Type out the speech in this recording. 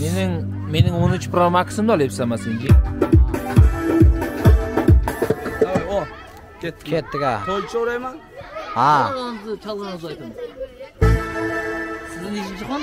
mening mening 13 pro maximni olyapsan ma senga o ketdik. Ketdik a to'y cho'rayman. ha. Chalg'angizni aytaman sizni nechinchi xon